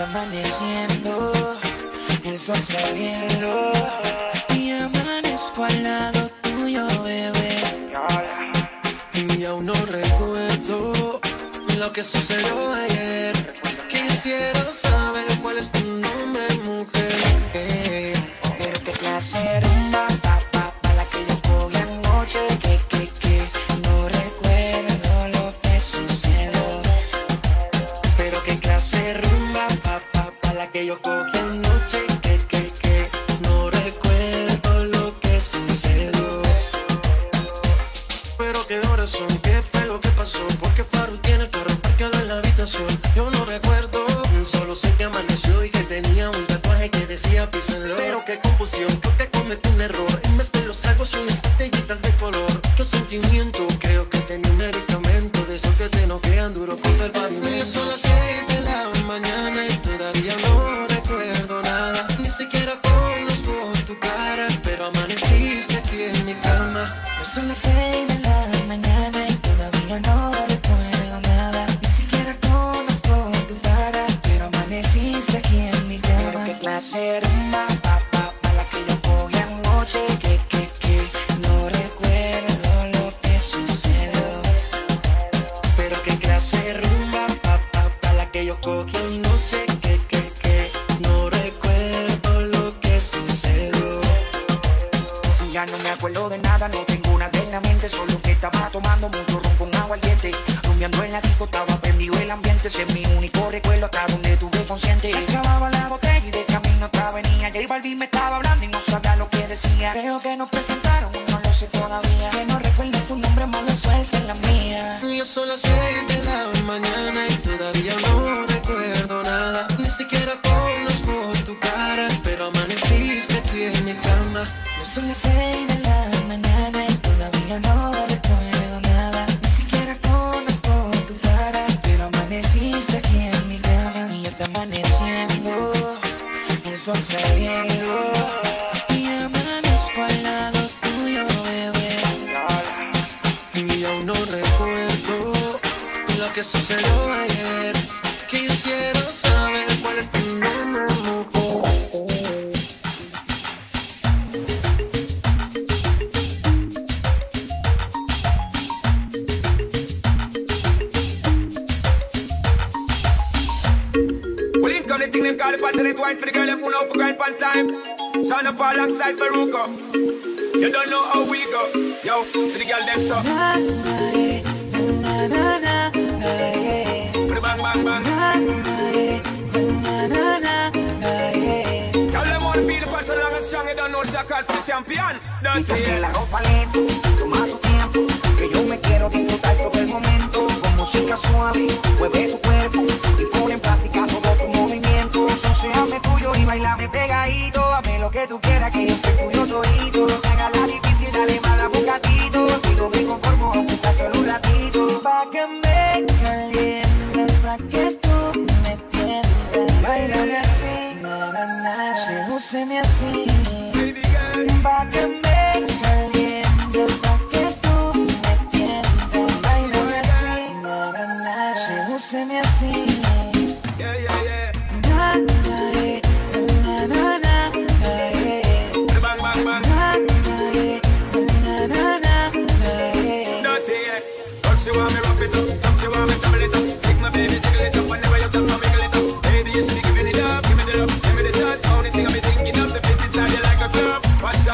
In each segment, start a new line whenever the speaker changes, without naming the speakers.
amaneciendo, el sol saliendo y amanezco al lado tuyo, bebé.
Y aún no recuerdo lo que sucedió ayer. Quisiera saber
Qué
son, fue lo que pasó. Porque Faru tiene el carro parqueado en la habitación. Yo no recuerdo, solo sé que amaneció y que tenía un tatuaje que decía písenlo. Pero qué confusión, creo que cometí un error. En vez de los tragos y unas pastillitas de color. Qué sentimiento, creo que tenía un medicamento de esos que te noquean duro contra el pavimento. Cama.
Pero Ya no me acuerdo de nada, no tengo nada en mente, solo que estaba tomando mucho ron con agua ardiente. Rumbeando en la disco, estaba prendido el ambiente, ese es mi único recuerdo hasta donde estuve consciente. Acababa la botella y de camino otra venía. J Balvin me estaba hablando y no sabía lo que decía. Creo que nos presentaron, no lo sé todavía. Que no recuerdo tu nombre, malo suelta en la mía.
Son las seis de la mañana y todavía no
son las seis de la mañana y todavía no recuerdo nada. Ni siquiera conozco tu cara, pero amaneciste aquí en mi cama. Y ya está amaneciendo, el sol saliendo.
Sound up alongside Faruko. You don't know how we go. Yo, see the girl them so. Put it bang bang bang. Tell them wanna feel the passion long and strong. You don't know so called for the champion. Don't say
você é me
assim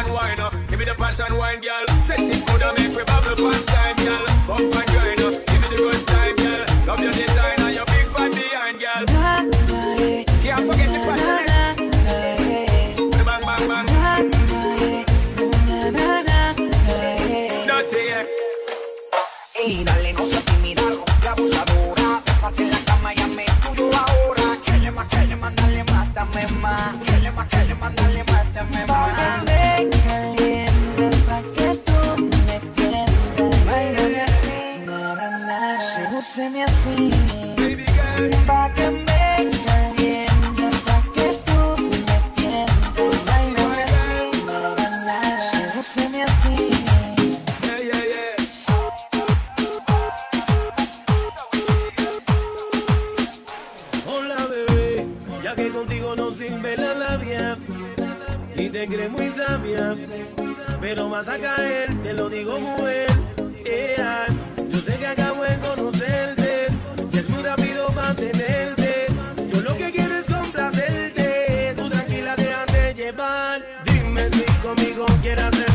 Passion wine up, give me the passion wine, girl. Set it good and make me bubble one time, girl. Bump and grind up, give me the good time, girl. Love your design and your big fat behind, girl.
Na, na, eh,
Can't forget the passion.
Eh. na, na.
Put it bang. Dirty, yeah.
Dale, no
pero vas a caer, te lo digo mujer. Yeah. Yo sé que acabo de conmigo quieres hacer